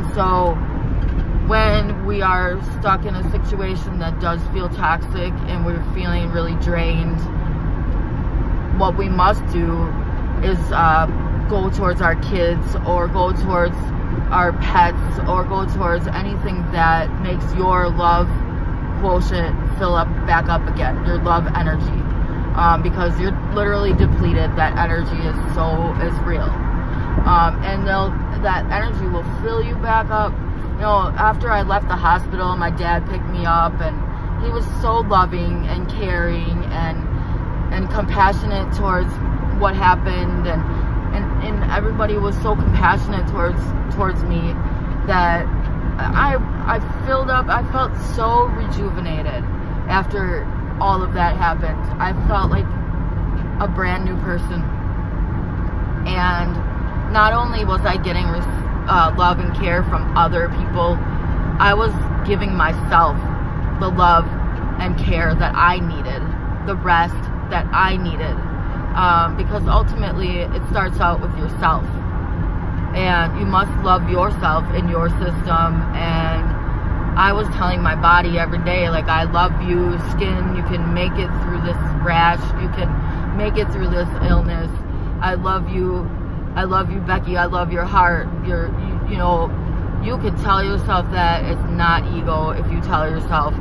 And so when we are stuck in a situation that does feel toxic and we're feeling really drained, what we must do is uh, go towards our kids or go towards our pets or go towards anything that makes your love quotient fill up back up again, your love energy. Um, because you're literally depleted. That energy is so is real, um, and they'll that energy will fill you back up. You know, after I left the hospital, my dad picked me up, and he was so loving and caring and and compassionate towards what happened, and and and everybody was so compassionate towards towards me that I I filled up. I felt so rejuvenated after all of that happened. I felt like a brand new person. And not only was I getting uh, love and care from other people, I was giving myself the love and care that I needed, the rest that I needed. Um, because ultimately, it starts out with yourself. And you must love yourself in your system and I was telling my body every day, like, I love you, skin, you can make it through this rash, you can make it through this illness. I love you, I love you, Becky, I love your heart. You're, you, you know, you can tell yourself that it's not ego if you tell yourself,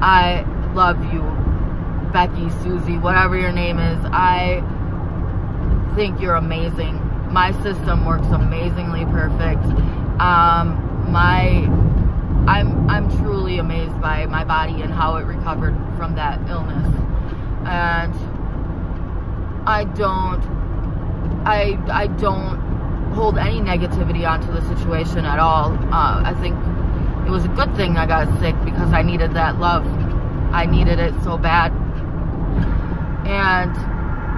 I love you, Becky, Susie, whatever your name is. I think you're amazing. My system works amazingly perfect. Um, my I'm I'm truly amazed by my body and how it recovered from that illness. And I don't I I don't hold any negativity onto the situation at all. Uh, I think it was a good thing I got sick because I needed that love. I needed it so bad. And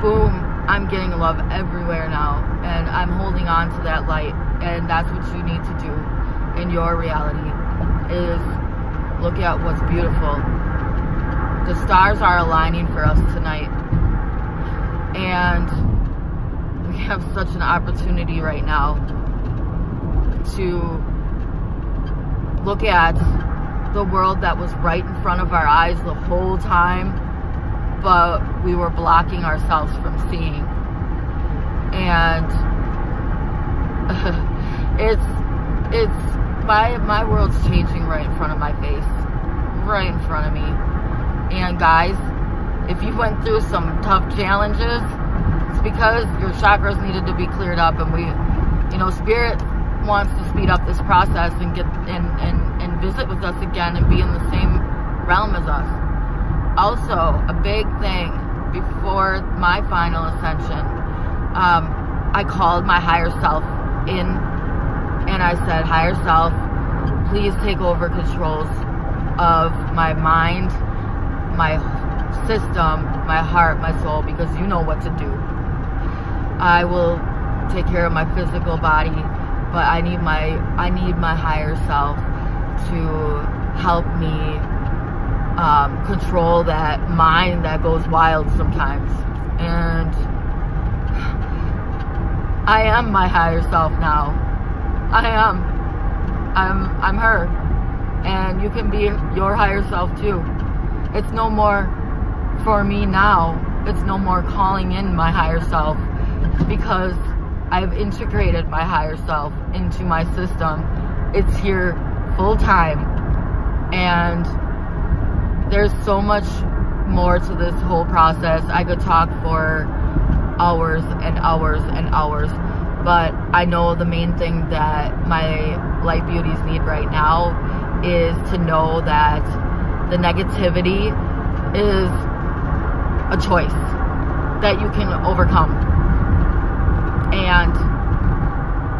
boom, I'm getting love everywhere now. And I'm holding on to that light. And that's what you need to do in your reality is look at what's beautiful. The stars are aligning for us tonight. And we have such an opportunity right now to look at the world that was right in front of our eyes the whole time, but we were blocking ourselves from seeing. And it's it's my my world's changing right in front of my face, right in front of me. And guys, if you went through some tough challenges, it's because your chakras needed to be cleared up, and we, you know, spirit wants to speed up this process and get and and and visit with us again and be in the same realm as us. Also, a big thing before my final ascension, um, I called my higher self in and I said, higher self, please take over controls of my mind, my system, my heart, my soul, because you know what to do. I will take care of my physical body, but I need my I need my higher self to help me um, control that mind that goes wild sometimes. And I am my higher self now. I am. I'm I'm her. And you can be your higher self too. It's no more for me now. It's no more calling in my higher self because I've integrated my higher self into my system. It's here full time. And there's so much more to this whole process. I could talk for hours and hours and hours but I know the main thing that my light beauties need right now is to know that the negativity is a choice that you can overcome. And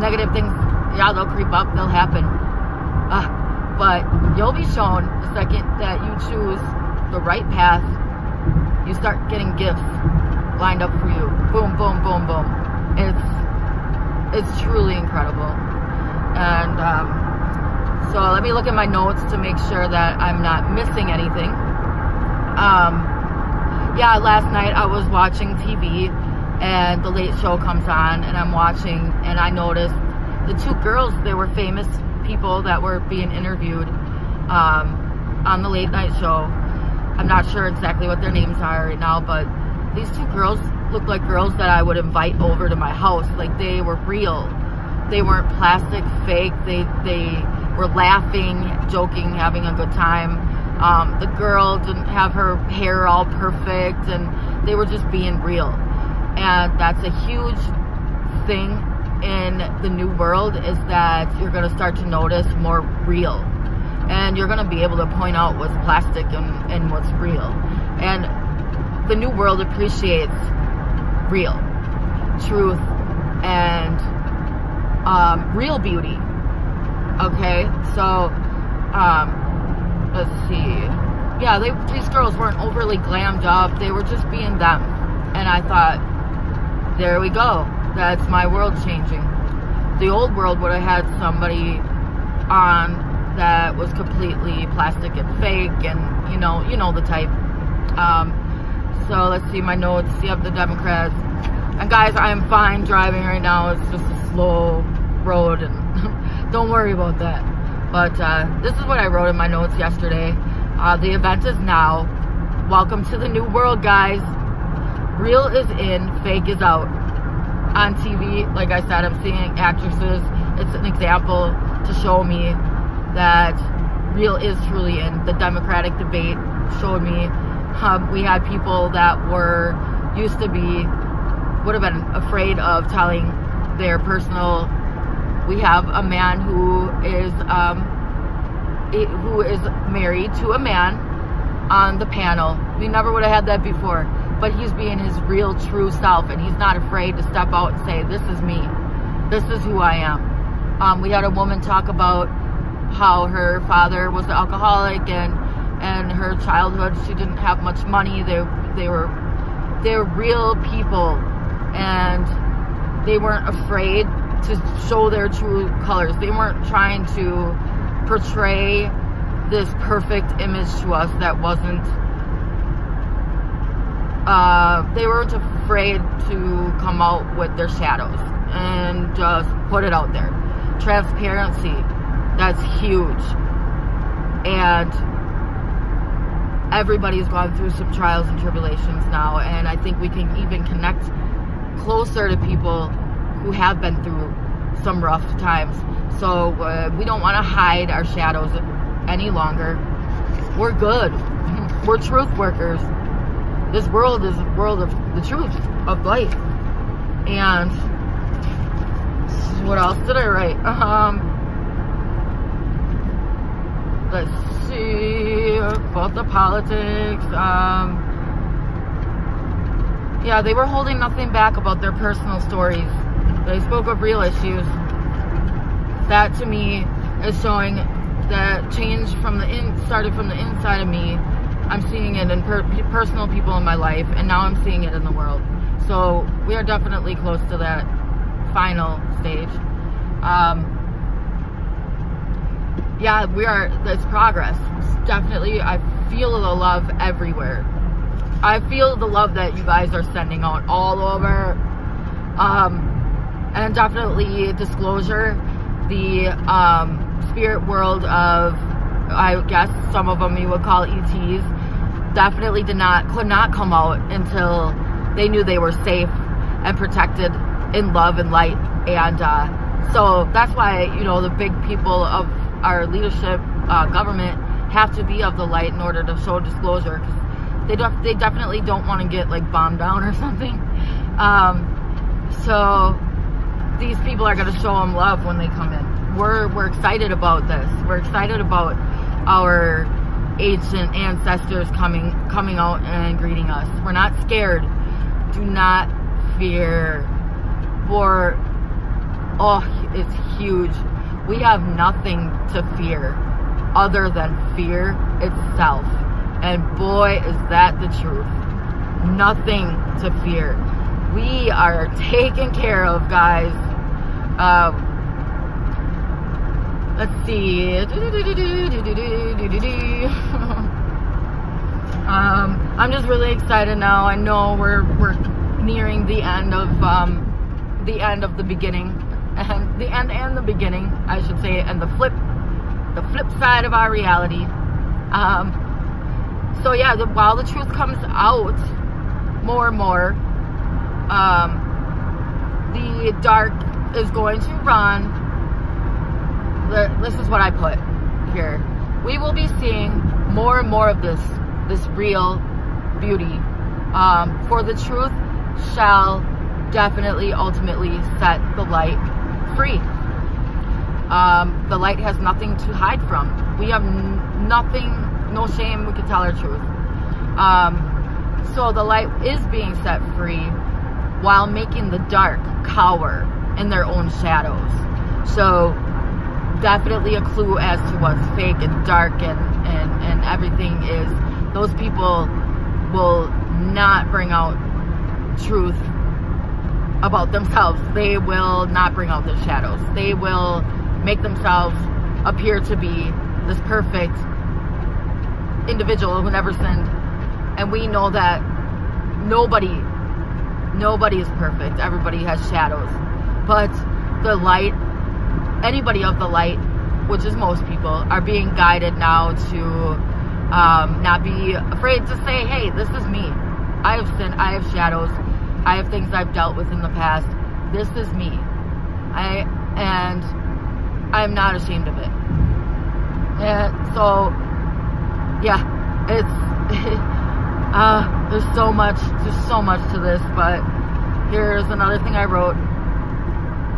negative things, yeah, they'll creep up, they'll happen. Uh, but you'll be shown the second that you choose the right path, you start getting gifts lined up for you. Boom, boom, boom, boom. It's it's truly incredible. And um, so let me look at my notes to make sure that I'm not missing anything. Um, yeah, last night I was watching TV and the late show comes on and I'm watching and I noticed the two girls, they were famous people that were being interviewed um, on the late night show. I'm not sure exactly what their names are right now, but these two girls look like girls that I would invite over to my house. Like they were real. They weren't plastic, fake. They they were laughing, joking, having a good time. Um, the girl didn't have her hair all perfect, and they were just being real. And that's a huge thing in the new world is that you're going to start to notice more real. And you're going to be able to point out what's plastic and, and what's real. And the new world appreciates real, truth, and um, real beauty. Okay, so um, let's see. Yeah, they, these girls weren't overly glammed up. They were just being them. And I thought, there we go. That's my world changing. The old world would have had somebody on that was completely plastic and fake and you know, you know the type. Um, so let's see my notes. see have the Democrats. And guys, I am fine driving right now. It's just a slow road and don't worry about that. But uh, this is what I wrote in my notes yesterday. Uh, the event is now. Welcome to the new world, guys. Real is in, fake is out. On TV, like I said, I'm seeing actresses. It's an example to show me that real is truly in. The Democratic debate showed me we had people that were used to be would have been afraid of telling their personal we have a man who is um, who is married to a man on the panel we never would have had that before but he's being his real true self and he's not afraid to step out and say this is me. This is who I am. Um, we had a woman talk about how her father was an alcoholic and and her childhood she didn't have much money. They they were they're real people and they weren't afraid to show their true colors. They weren't trying to portray this perfect image to us that wasn't uh, they weren't afraid to come out with their shadows and just put it out there. Transparency that's huge. And everybody's gone through some trials and tribulations now and I think we can even connect closer to people who have been through some rough times. So uh, we don't want to hide our shadows any longer. We're good. We're truth workers this world is a world of the truth of life. And what else did I write? Um let's see about the politics um yeah they were holding nothing back about their personal stories. They spoke of real issues. That to me is showing that change from the in started from the inside of me i'm seeing it in per personal people in my life and now i'm seeing it in the world so we are definitely close to that final stage um, yeah, we are, it's progress. It's definitely, I feel the love everywhere. I feel the love that you guys are sending out all over. Um, and definitely disclosure, the um, spirit world of, I guess some of them you would call ETs, definitely did not, could not come out until they knew they were safe and protected in love and light. And uh, so that's why, you know, the big people of our leadership, uh, government have to be of the light in order to show disclosure. Cause they don't, they definitely don't want to get like bombed down or something. Um, so these people are going to show them love when they come in. We're we're excited about this. We're excited about our ancient ancestors coming coming out and greeting us. We're not scared. Do not fear. For oh, it's huge we have nothing to fear other than fear itself. And boy, is that the truth. Nothing to fear. We are taken care of, guys. Uh, let's see. um, I'm just really excited now. I know we're we're nearing the end of um, the end of the beginning and the end and the beginning, I should say, and the flip, the flip side of our reality. Um, so yeah, the, while the truth comes out more and more, um, the dark is going to run. This is what I put here. We will be seeing more and more of this, this real beauty. Um, for the truth shall definitely ultimately set the light free. Um, the light has nothing to hide from. We have nothing, no shame, we can tell our truth. Um, so the light is being set free while making the dark cower in their own shadows. So definitely a clue as to what's fake and dark and, and, and everything is those people will not bring out truth about themselves. They will not bring out their shadows. They will make themselves appear to be this perfect individual who never sinned. And we know that nobody, nobody is perfect. Everybody has shadows. But the light, anybody of the light, which is most people, are being guided now to um, not be afraid to say, hey, this is me. I have sinned. I have shadows. I have things I've dealt with in the past. This is me. I and I'm not ashamed of it. And so, yeah, it's uh, there's so much, just so much to this. But here's another thing I wrote: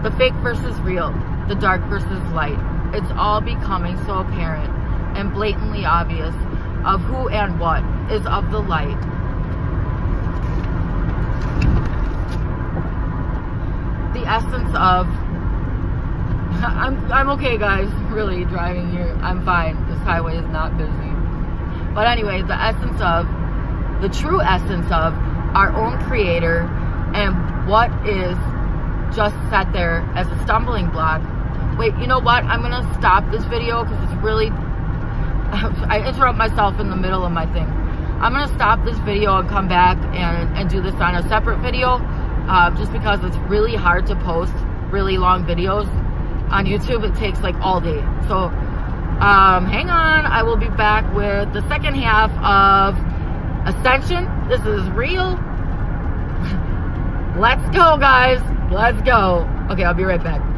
the fake versus real, the dark versus light. It's all becoming so apparent and blatantly obvious of who and what is of the light the essence of I'm I'm okay guys, really driving here. I'm fine. This highway is not busy. But anyway, the essence of the true essence of our own creator and what is just sat there as a stumbling block. Wait, you know what? I'm gonna stop this video because it's really I interrupt myself in the middle of my thing. I'm gonna stop this video and come back and, and do this on a separate video uh, just because it's really hard to post really long videos on YouTube. It takes like all day. So um, hang on. I will be back with the second half of Ascension. This is real. Let's go, guys. Let's go. Okay, I'll be right back.